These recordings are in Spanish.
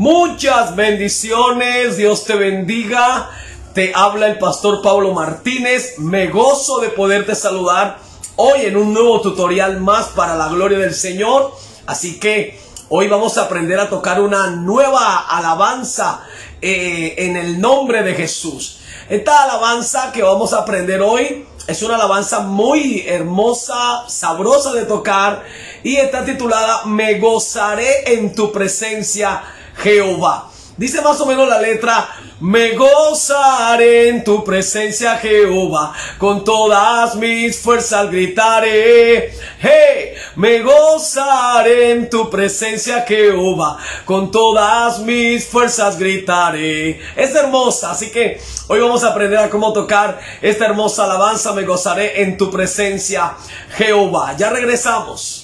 Muchas bendiciones, Dios te bendiga. Te habla el pastor Pablo Martínez. Me gozo de poderte saludar hoy en un nuevo tutorial más para la gloria del Señor. Así que hoy vamos a aprender a tocar una nueva alabanza eh, en el nombre de Jesús. Esta alabanza que vamos a aprender hoy es una alabanza muy hermosa, sabrosa de tocar y está titulada Me gozaré en tu presencia Jehová. Dice más o menos la letra, me gozaré en tu presencia Jehová, con todas mis fuerzas gritaré, hey, me gozaré en tu presencia Jehová, con todas mis fuerzas gritaré. Es hermosa, así que hoy vamos a aprender a cómo tocar esta hermosa alabanza, me gozaré en tu presencia Jehová. Ya regresamos.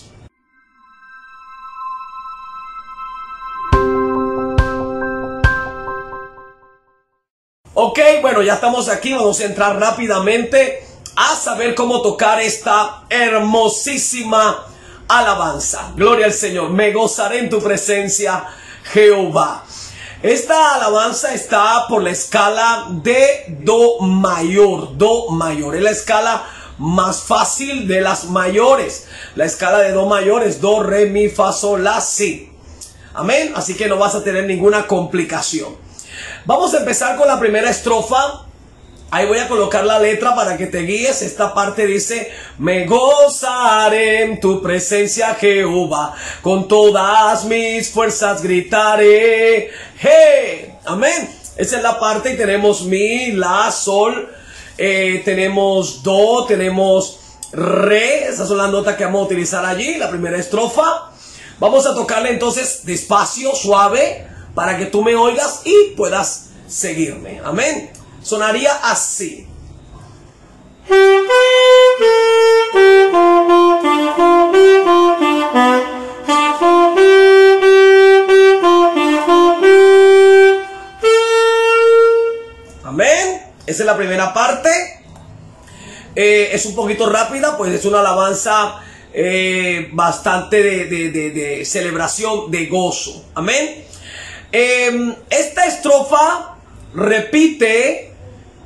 Ok, bueno, ya estamos aquí, vamos a entrar rápidamente a saber cómo tocar esta hermosísima alabanza. Gloria al Señor, me gozaré en tu presencia, Jehová. Esta alabanza está por la escala de Do mayor, Do mayor, es la escala más fácil de las mayores. La escala de Do mayor es Do, Re, Mi, Fa, Sol, La, Si. Amén, así que no vas a tener ninguna complicación. Vamos a empezar con la primera estrofa. Ahí voy a colocar la letra para que te guíes. Esta parte dice, me gozaré en tu presencia Jehová, con todas mis fuerzas gritaré. Hey, amén. Esa es la parte y tenemos mi, la, sol, eh, tenemos do, tenemos re. Esas son las notas que vamos a utilizar allí, la primera estrofa. Vamos a tocarle entonces despacio, suave para que tú me oigas y puedas seguirme. Amén. Sonaría así. Amén. Esa es la primera parte. Eh, es un poquito rápida, pues es una alabanza eh, bastante de, de celebración, de gozo. Amén. Em, esta estrofa repite,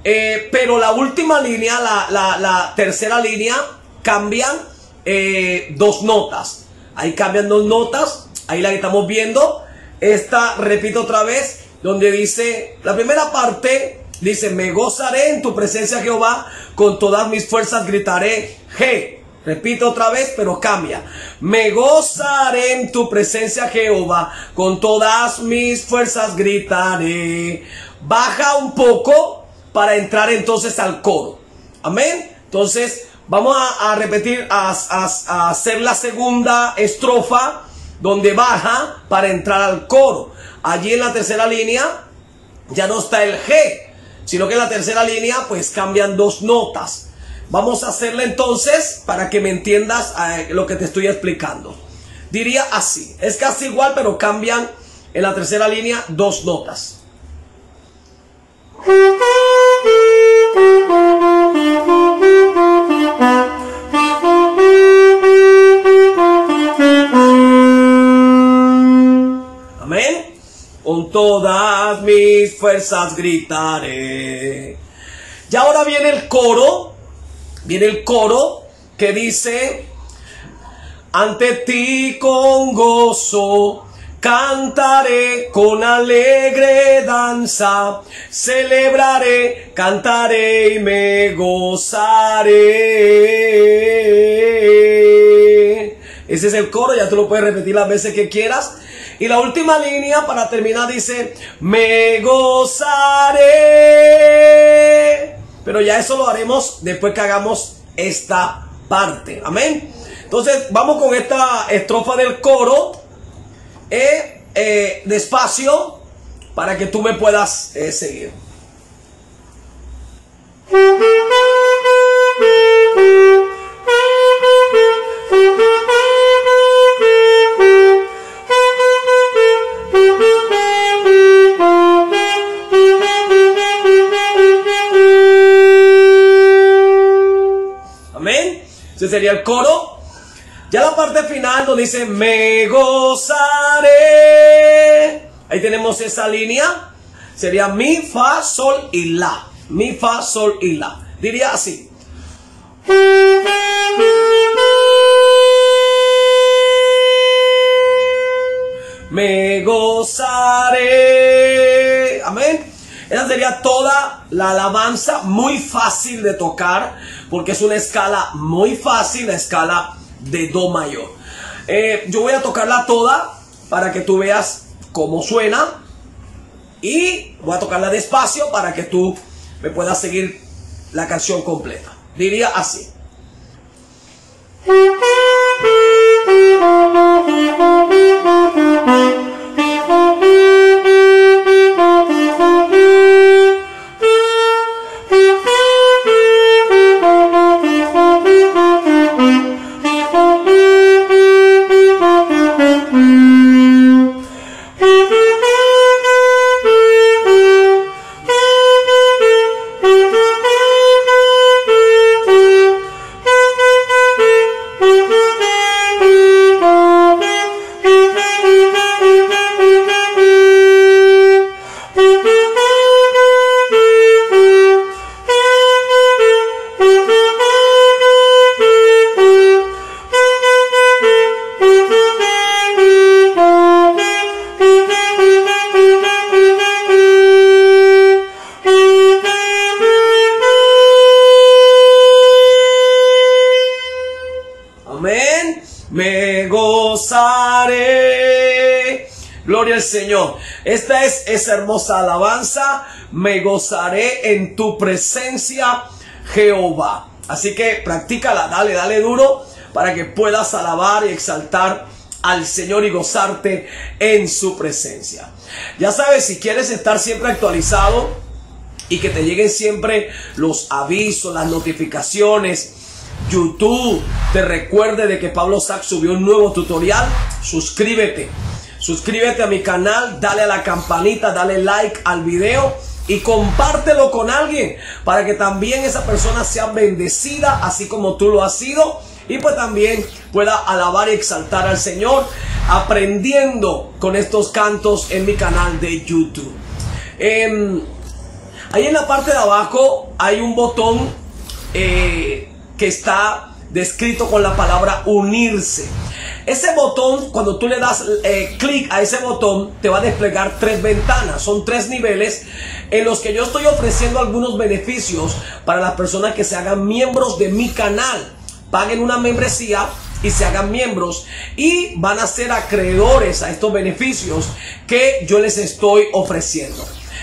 eh, pero la última línea, la, tercera línea, cambian eh, dos notas. Ahí cambian dos notas, ahí la estamos viendo. Esta repito otra vez, donde dice, la primera parte dice, me gozaré en tu presencia Jehová, con todas mis fuerzas gritaré, G. Repito otra vez, pero cambia. Me gozaré en tu presencia, Jehová. Con todas mis fuerzas gritaré. Baja un poco para entrar entonces al coro. Amén. Entonces, vamos a, repetir, a, a hacer la segunda estrofa donde baja para entrar al coro. Allí en la tercera línea ya no está el G, sino que en la tercera línea pues cambian dos notas. Vamos a hacerle entonces para que me entiendas eh, lo que te estoy explicando. Diría así, es casi igual pero cambian en la tercera línea dos notas. Amén. Con todas mis fuerzas gritaré. Y ahora viene el coro Viene el coro que dice, ante ti con gozo cantaré con alegre danza, celebraré, cantaré y me gozaré. Ese es el coro, ya tú lo puedes repetir las veces que quieras. Y la última línea para terminar dice, me gozaré pero ya eso lo haremos después que hagamos esta parte. Amén. Entonces vamos con esta estrofa del coro. Eh, eh, despacio para que tú me puedas eh, seguir. Ese sería el coro. Ya la parte final donde dice, me gozaré. Ahí tenemos esa línea. Sería mi, fa, sol y la. Mi, fa, sol y la. Diría así. Me gozaré. Amén. Esa sería toda la alabanza, muy fácil de tocar, porque es una escala muy fácil, la escala de Do mayor. Eh, yo voy a tocarla toda para que tú veas cómo suena y voy a tocarla despacio para que tú me puedas seguir la canción completa. Diría así. Gloria al Señor. Esta es esa hermosa alabanza. Me gozaré en tu presencia, Jehová. Así que practícala, dale, dale duro para que puedas alabar y exaltar al Señor y gozarte en su presencia. Ya sabes, si quieres estar siempre actualizado y que te lleguen siempre los avisos, las notificaciones, YouTube te recuerde de que Pablo Sack subió un nuevo tutorial, suscríbete Suscríbete a mi canal, dale a la campanita, dale like al video y compártelo con alguien para que también esa persona sea bendecida así como tú lo has sido y pues también pueda alabar y exaltar al Señor aprendiendo con estos cantos en mi canal de YouTube. Em, ahí en la parte de abajo hay un botón eh, que está descrito con la palabra unirse. Ese botón, cuando tú le das eh, clic a ese botón, te va a desplegar tres ventanas. Son tres niveles en los que yo estoy ofreciendo algunos beneficios para las personas que se hagan miembros de mi canal. Paguen una membresía y se hagan miembros y van a ser acreedores a estos beneficios que yo les estoy ofreciendo.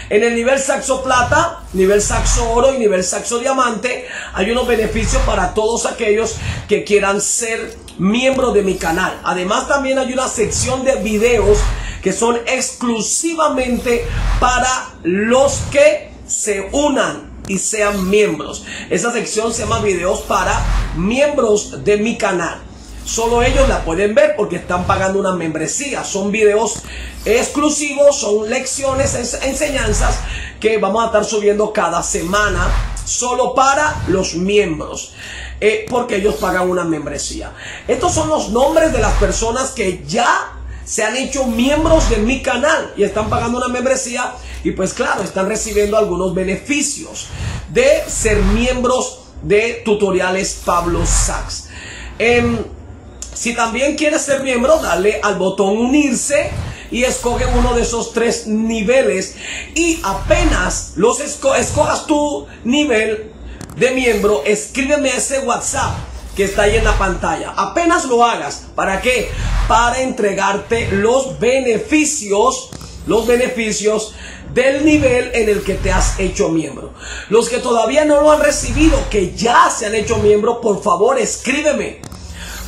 En el nivel saxo plata, nivel saxo oro y nivel saxo diamante hay unos beneficios para todos aquellos que quieran ser miembros de mi canal. Además también hay una sección de videos que son exclusivamente para los que se unan y sean miembros. Esa sección se llama videos para miembros de mi canal. Solo ellos la pueden ver porque están pagando una membresía. Son videos exclusivos, son lecciones, enseñanzas que vamos a estar subiendo cada semana solo para los miembros. Eh, porque ellos pagan una membresía. Estos son los nombres de las personas que ya se han hecho miembros de mi canal y están pagando una membresía y pues claro, están recibiendo algunos beneficios de ser miembros de tutoriales Pablo Sachs. Em, si también quieres ser miembro, dale al botón unirse y escoge uno de esos tres niveles. Y apenas los escojas tu nivel de miembro, escríbeme ese WhatsApp que está ahí en la pantalla. Apenas lo hagas. ¿Para qué? Para entregarte los beneficios, los beneficios del nivel en el que te has hecho miembro. Los que todavía no lo han recibido, que ya se han hecho miembro, por favor escríbeme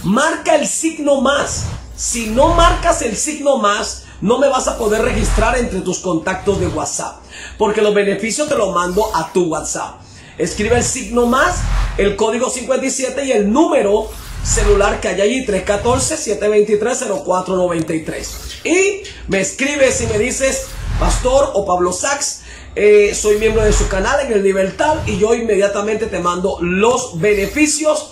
marca el signo más. Si no marcas el signo más, no me vas a poder registrar entre tus contactos de WhatsApp. Porque los beneficios te los mando a tu WhatsApp. Escribe el signo más, el código 57 y el número celular que hay allí, 314-723-0493. Y me escribes y me dices, Pastor o Pablo Sachs, eh, soy miembro de su canal en el nivel tal y yo inmediatamente te mando los beneficios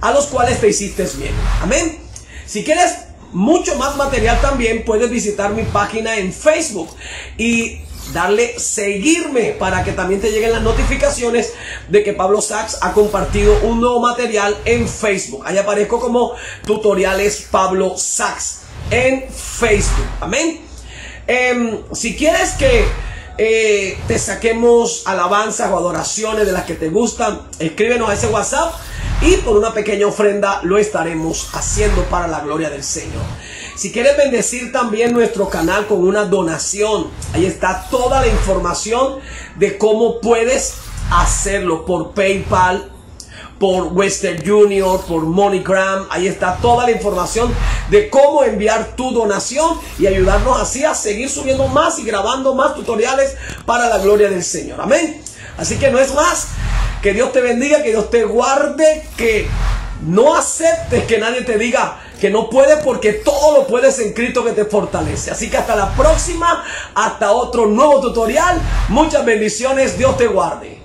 a los cuales te hiciste bien. Amén. Si quieres mucho más material también, puedes visitar mi página en Facebook y darle seguirme para que también te lleguen las notificaciones de que Pablo Sachs ha compartido un nuevo material en Facebook. Ahí aparezco como tutoriales Pablo Sachs en Facebook. Amén. Em, si quieres que eh, te saquemos alabanzas o adoraciones de las que te gustan, escríbenos a ese WhatsApp y por una pequeña ofrenda lo estaremos haciendo para la gloria del Señor. Si quieres bendecir también nuestro canal con una donación, ahí está toda la información de cómo puedes hacerlo por PayPal, por Western Junior, por MoneyGram. Ahí está toda la información de cómo enviar tu donación y ayudarnos así a seguir subiendo más y grabando más tutoriales para la gloria del Señor. Amén. Así que no es más. Que Dios te bendiga, que Dios te guarde, que no aceptes que nadie te diga que no puedes porque todo lo puedes en Cristo que te fortalece. Así que hasta la próxima, hasta otro nuevo tutorial. Muchas bendiciones, Dios te guarde.